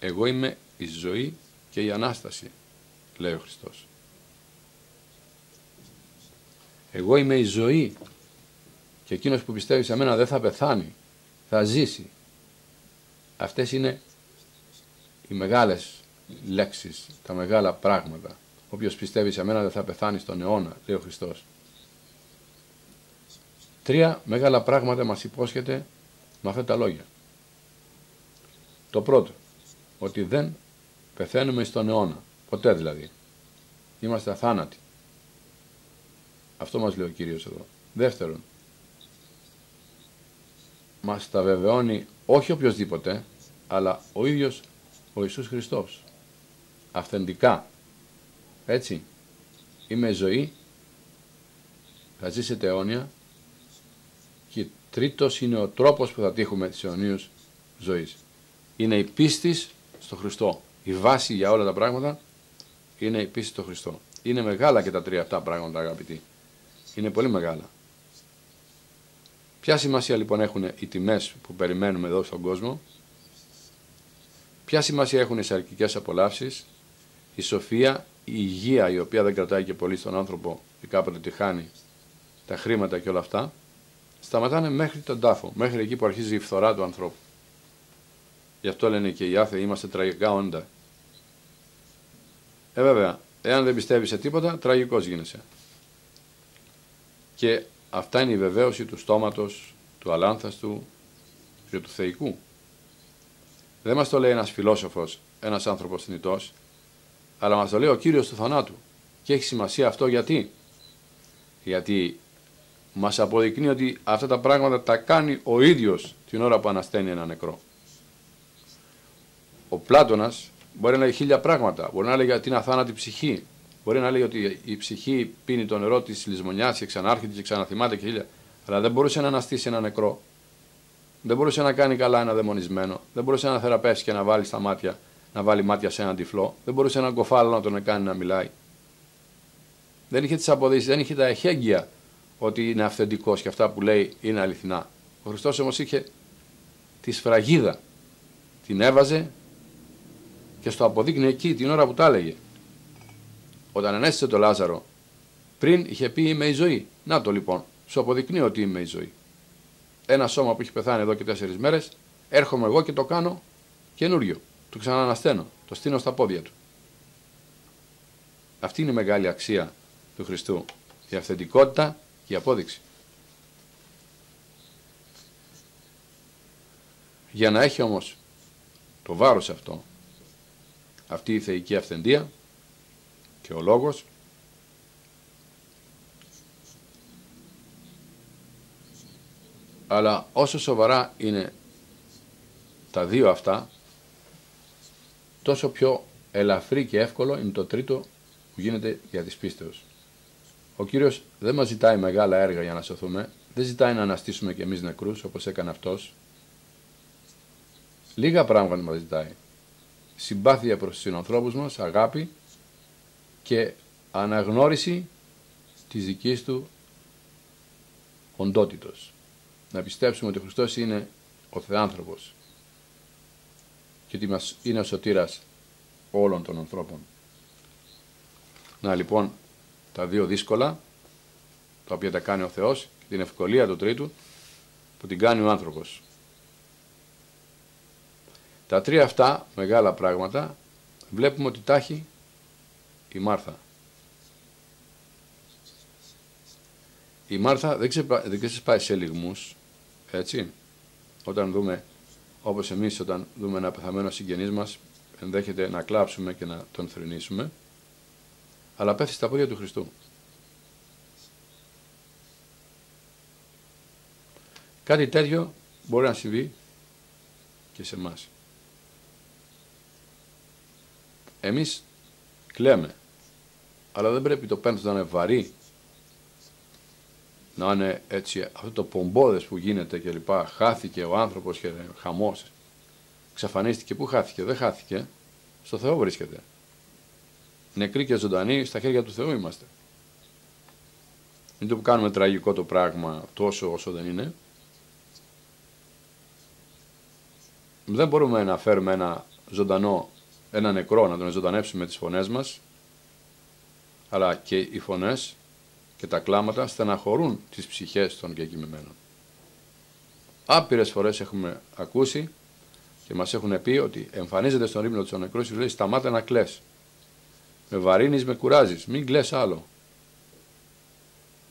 Εγώ είμαι η ζωή και η Ανάσταση, λέει ο Χριστός. Εγώ είμαι η ζωή και εκείνος που πιστεύει σε μένα δεν θα πεθάνει, θα ζήσει. Αυτές είναι οι μεγάλες λέξεις, τα μεγάλα πράγματα. Όποιος πιστεύει σε μένα δεν θα πεθάνει στον αιώνα, λέει ο Χριστός. Τρία μεγάλα πράγματα μας υπόσχεται με αυτά τα λόγια. Το πρώτο, ότι δεν πεθαίνουμε στον αιώνα, ποτέ δηλαδή. Είμαστε αθάνατοι. Αυτό μας λέει ο Κύριος εδώ. Δεύτερον, μας τα βεβαιώνει όχι οποιοδήποτε, αλλά ο ίδιος ο Ιησούς Χριστός. Αυθεντικά. Έτσι. Είμαι ζωή, θα ζήσετε αιώνια και τρίτος είναι ο τρόπος που θα τύχουμε τις αιωνίους ζωής. Είναι η πίστη στο Χριστό. Η βάση για όλα τα πράγματα είναι η πίστη στο Χριστό. Είναι μεγάλα και τα τρία αυτά πράγματα αγαπητοί. Είναι πολύ μεγάλα. Ποια σημασία λοιπόν έχουν οι τιμές που περιμένουμε εδώ στον κόσμο; Ποια σημασία έχουν οι σαρκικές απολαύσεις, η σοφία, η υγεία η οποία δεν κρατάει και πολύ στον άνθρωπο και κάποτε τη χάνει, τα χρήματα και όλα αυτά, σταματάνε μέχρι τον τάφο, μέχρι εκεί που αρχίζει η φθορά του ανθρώπου. Γι' αυτό λένε και οι άθεοι είμαστε τραγικά όντα. Ε βέβαια, εάν δεν πιστεύεις σε τίποτα, τραγικός γίνεσαι. Και αυτά είναι η βεβαίωση του στόματος, του αλάνθαστου και του θεϊκού. Δεν μας το λέει ένας φιλόσοφος, ένας άνθρωπος θνητός, αλλά μας το λέει ο Κύριος του θανάτου. Και έχει σημασία αυτό γιατί. Γιατί μας αποδεικνύει ότι αυτά τα πράγματα τα κάνει ο ίδιος την ώρα που ανασταίνει ένα νεκρό. Ο Πλάτωνας μπορεί να λέει χίλια πράγματα, μπορεί να λέει για την αθάνατη ψυχή, μπορεί να λέει ότι η ψυχή πίνει το νερό της λησμονιάς και ξανάρχεται και ξαναθυμάται και χίλια, αλλά δεν μπορούσε να αναστήσει ένα νεκρό. Δεν μπορούσε να κάνει καλά ένα δαιμονισμένο, δεν μπορούσε να θεραπεύσει και να βάλει στα μάτια, να βάλει μάτια σε έναν τυφλό, δεν μπορούσε έναν κοφάλο να τον κάνει να μιλάει. Δεν είχε τις αποδείξεις, δεν είχε τα εχέγγυα ότι είναι αυθεντικός και αυτά που λέει είναι αληθινά. Ο Χριστός όμως είχε τη σφραγίδα. Την έβαζε και στο αποδείκνει εκεί την ώρα που τα έλεγε. Όταν ανέστησε το Λάζαρο, πριν είχε πει είμαι η ζωή. Να το λοιπόν, σου αποδεικνύει ότι είμαι η ζωή. Ένα σώμα που έχει πεθάνει εδώ και τέσσερις μέρες, έρχομαι εγώ και το κάνω καινούριο. Του ξανανασταίνω, το στείνω στα πόδια του. Αυτή είναι η μεγάλη αξία του Χριστού. Η αυθεντικότητα και η απόδειξη. Για να έχει όμως το βάρος αυτό, αυτή η θεϊκή αυθεντία και ο λόγος, αλλά όσο σοβαρά είναι τα δύο αυτά, τόσο πιο ελαφρύ και εύκολο είναι το τρίτο που γίνεται για τις πίστεως. Ο Κύριος δεν μας ζητάει μεγάλα έργα για να σωθούμε, δεν ζητάει να αναστήσουμε και εμείς νεκρούς όπως έκανε Αυτός. Λίγα πράγματα μας ζητάει. Συμπάθεια προς τους συνανθρώπους μας, αγάπη και αναγνώριση της δικής του οντότητος. Να πιστέψουμε ότι ο Χριστός είναι ο Θεάνθρωπος και ότι μας είναι ο σωτήρας όλων των ανθρώπων. Να λοιπόν τα δύο δύσκολα, τα οποία τα κάνει ο Θεός και την ευκολία του τρίτου που την κάνει ο άνθρωπος. Τα τρία αυτά μεγάλα πράγματα βλέπουμε ότι τα έχει η Μάρθα. Η Μάρθα δεν, ξεπα... δεν ξεσπάει σε λιγμούς, έτσι, όταν δούμε, όπως εμείς όταν δούμε ένα πεθαμένο συγγενής μας, ενδέχεται να κλάψουμε και να τον θρυνήσουμε, αλλά πέφτει στα πόδια του Χριστού. Κάτι τέτοιο μπορεί να συμβεί και σε εμάς. Εμείς κλαίμε, αλλά δεν πρέπει το πένθος να είναι βαρύ, να είναι έτσι αυτό το πομπόδες που γίνεται και λοιπά, χάθηκε ο άνθρωπος και χαμός, εξαφανίστηκε, πού χάθηκε, δεν χάθηκε, στο Θεό βρίσκεται. Νεκροί και ζωντανοί, στα χέρια του Θεού είμαστε. Μην το που κάνουμε τραγικό το πράγμα τόσο όσο δεν είναι. Δεν μπορούμε να φέρουμε ένα ζωντανό, ένα νεκρό να τον ζωντανέψουμε με τις φωνές μας, αλλά και οι φωνές και τα κλάματα στεναχωρούν τις ψυχές των διακοιμημένων. Άπειρες φορές έχουμε ακούσει και μας έχουν πει ότι εμφανίζεται στον ύπνο του νεκρού και λέει σταμάτα να κλαις. Με βαρύνεις, με κουράζεις, μην κλαις άλλο.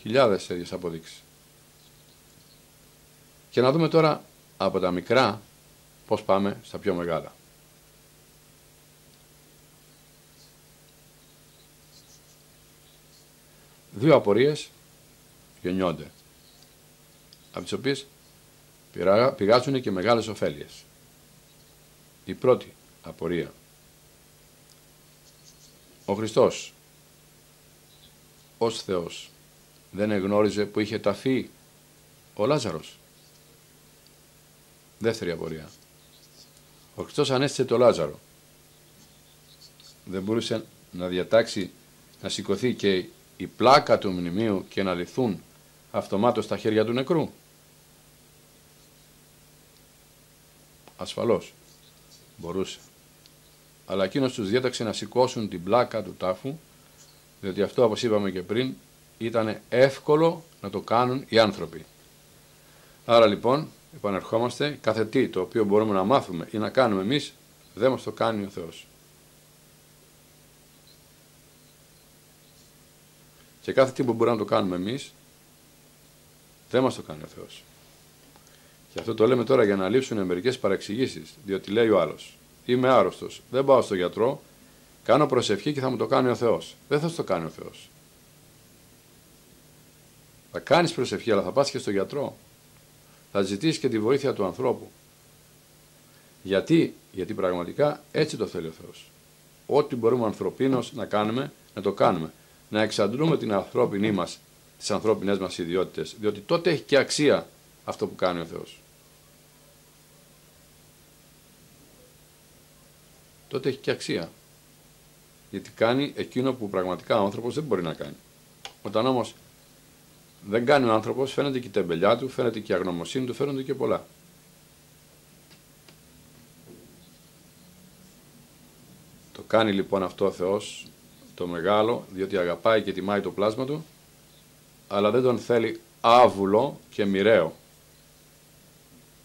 Χιλιάδες τέτοιες αποδείξεις. Και να δούμε τώρα από τα μικρά πώς πάμε στα πιο μεγάλα. Δύο απορίες γεννιόνται, από τις οποίες πηγάζουν και μεγάλες ωφέλειες. Η πρώτη απορία. Ο Χριστός ως Θεός δεν εγνώριζε που είχε ταφεί ο Λάζαρος. Δεύτερη απορία. Ο Χριστός ανέστησε το Λάζαρο. Δεν μπορούσε να διατάξει να σηκωθεί και η πλάκα του μνημείου και να λυθούν αυτομάτως στα χέρια του νεκρού. Ασφαλώς μπορούσε. Αλλά εκείνος τους διέταξε να σηκώσουν την πλάκα του τάφου, διότι αυτό όπως είπαμε και πριν ήταν εύκολο να το κάνουν οι άνθρωποι. Άρα λοιπόν επανερχόμαστε, κάθε τι το οποίο μπορούμε να μάθουμε ή να κάνουμε εμείς, δεν μας το κάνει ο Θεός. Και κάθε τι που μπορούμε να το κάνουμε εμείς, δεν μας το κάνει ο Θεός. Και αυτό το λέμε τώρα για να λείψουν μερικές παρεξηγήσεις. Διότι λέει ο άλλος: Είμαι άρρωστος, δεν πάω στο γιατρό, κάνω προσευχή και θα μου το κάνει ο Θεός. Δεν θα σου το κάνει ο Θεός. Θα κάνεις προσευχή, αλλά θα πας και στο γιατρό. Θα ζητήσεις και τη βοήθεια του ανθρώπου. Γιατί, γιατί πραγματικά έτσι το θέλει ο Θεός. Ό,τι μπορούμε ανθρωπίνως να κάνουμε, να το κάνουμε. Να εξαντλούμε την ανθρώπινή μας, τις ανθρώπινε μας ιδιότητες. Διότι τότε έχει και αξία αυτό που κάνει ο Θεός. τότε έχει και αξία. Γιατί κάνει εκείνο που πραγματικά ο άνθρωπος δεν μπορεί να κάνει. Όταν όμως δεν κάνει ο άνθρωπος, φαίνεται και η τεμπελιά του, φαίνεται και η αγνωμοσύνη του, φαίνονται και πολλά. Το κάνει λοιπόν αυτό ο Θεός, το μεγάλο, διότι αγαπάει και τιμάει το πλάσμα του, αλλά δεν τον θέλει άβουλο και μοιραίο.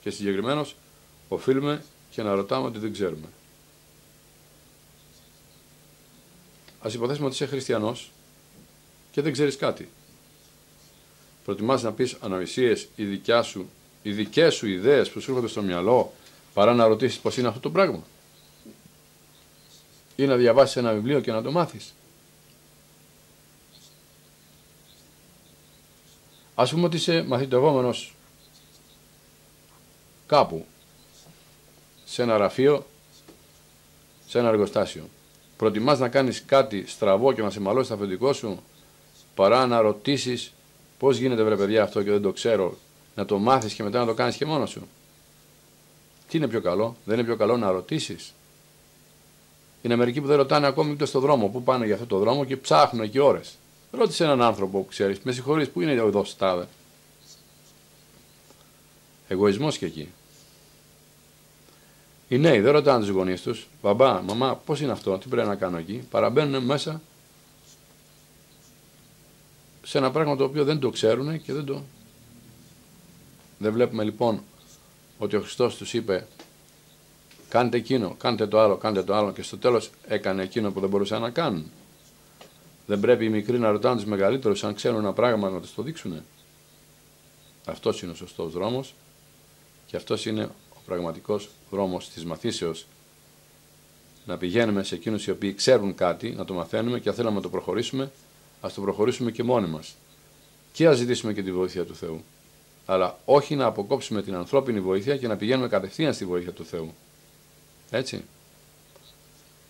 Και συγκεκριμένως οφείλουμε και να ρωτάμε ότι δεν ξέρουμε. Α υποθέσουμε ότι είσαι χριστιανός και δεν ξέρεις κάτι. Προτιμάς να πεις ανοησίε οι, σου, οι δικές σου ιδέες που σου έρχονται στο μυαλό παρά να ρωτήσεις πώς είναι αυτό το πράγμα. Ή να διαβάσεις ένα βιβλίο και να το μάθεις. Α πούμε ότι είσαι μαθητευόμενος κάπου, σε ένα γραφείο, σε ένα εργοστάσιο προτιμάς να κάνεις κάτι στραβό και να σε μαλώσεις το αφεντικό σου παρά να ρωτήσεις πώς γίνεται βρε παιδιά αυτό και δεν το ξέρω, να το μάθεις και μετά να το κάνεις και μόνος σου. Τι είναι πιο καλό, δεν είναι πιο καλό να ρωτήσεις; Είναι μερικοί που δεν ρωτάνε ακόμη ούτε στο δρόμο, πού πάνε για αυτό το δρόμο και ψάχνουν εκεί ώρες. Ρώτησε έναν άνθρωπο που ξέρεις, με συγχωρείς, πού είναι εδώ στάδε. Εγωισμός και εκεί. Οι νέοι δεν ρωτάνε τους γονείς τους, μπαμπά, μαμά, πώς είναι αυτό, τι πρέπει να κάνω εκεί; Παραμπαίνουν μέσα σε ένα πράγμα το οποίο δεν το ξέρουν και δεν το. Δεν βλέπουμε λοιπόν ότι ο Χριστός τους είπε κάντε εκείνο, κάντε το άλλο, κάντε το άλλο και στο τέλος έκανε εκείνο που δεν μπορούσαν να κάνουν. Δεν πρέπει οι μικροί να ρωτάνε τους μεγαλύτερους αν ξέρουν ένα πράγμα να τους το δείξουν. Αυτός είναι ο σωστός δρόμος και αυτός είναι πραγματικός δρόμος της μαθήσεως να πηγαίνουμε σε εκείνους οι οποίοι ξέρουν κάτι, να το μαθαίνουμε και αν θέλουμε να το προχωρήσουμε, ας το προχωρήσουμε και μόνοι μας. Και ας ζητήσουμε και τη βοήθεια του Θεού. Αλλά όχι να αποκόψουμε την ανθρώπινη βοήθεια και να πηγαίνουμε κατευθείαν στη βοήθεια του Θεού. Έτσι.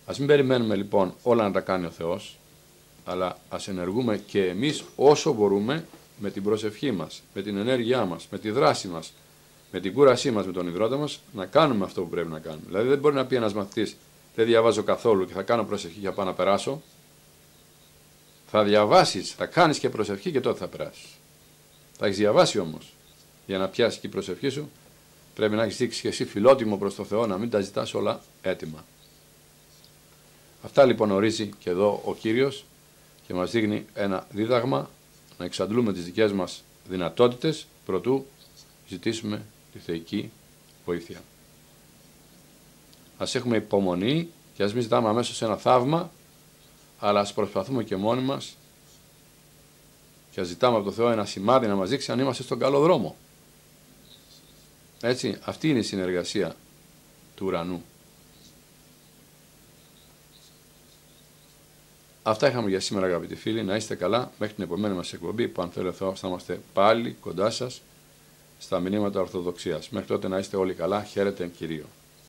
Ας μην περιμένουμε λοιπόν όλα να τα κάνει ο Θεός, αλλά ας ενεργούμε και εμείς όσο μπορούμε με την προσευχή μας, με την ενέργειά μας, με τη δράση μας, με την κούρασή μας, με τον υδρότα μας, να κάνουμε αυτό που πρέπει να κάνουμε. Δηλαδή δεν μπορεί να πει ένας μαθητής, δεν διαβάζω καθόλου και θα κάνω προσευχή για πάω να περάσω. Θα διαβάσεις, θα κάνεις και προσευχή και τότε θα περάσεις. Θα έχεις διαβάσει όμως για να πιάσεις και η προσευχή σου Πρέπει να έχεις δείξει και εσύ φιλότιμο προς το Θεό, να μην τα ζητάς όλα έτοιμα. Αυτά λοιπόν ορίζει και εδώ ο Κύριος και μας δείχνει ένα δίδαγμα να εξαντλούμε τις δικές μας δυνατότητες προτού ζητήσουμε τη θεϊκή βοήθεια. Ας έχουμε υπομονή και ας μην ζητάμε αμέσως ένα θαύμα, αλλά ας προσπαθούμε και μόνοι μας και ας ζητάμε από το Θεό ένα σημάδι να μας δείξει αν είμαστε στον καλό δρόμο. Έτσι, αυτή είναι η συνεργασία του ουρανού. Αυτά είχαμε για σήμερα αγαπητοί φίλοι. Να είστε καλά μέχρι την επόμενη μας εκπομπή που αν θέλει Θεό θα είμαστε πάλι κοντά σας στα μηνύματα Ορθοδοξίας. Μέχρι τότε να είστε όλοι καλά. Χαίρετε Κυρίω.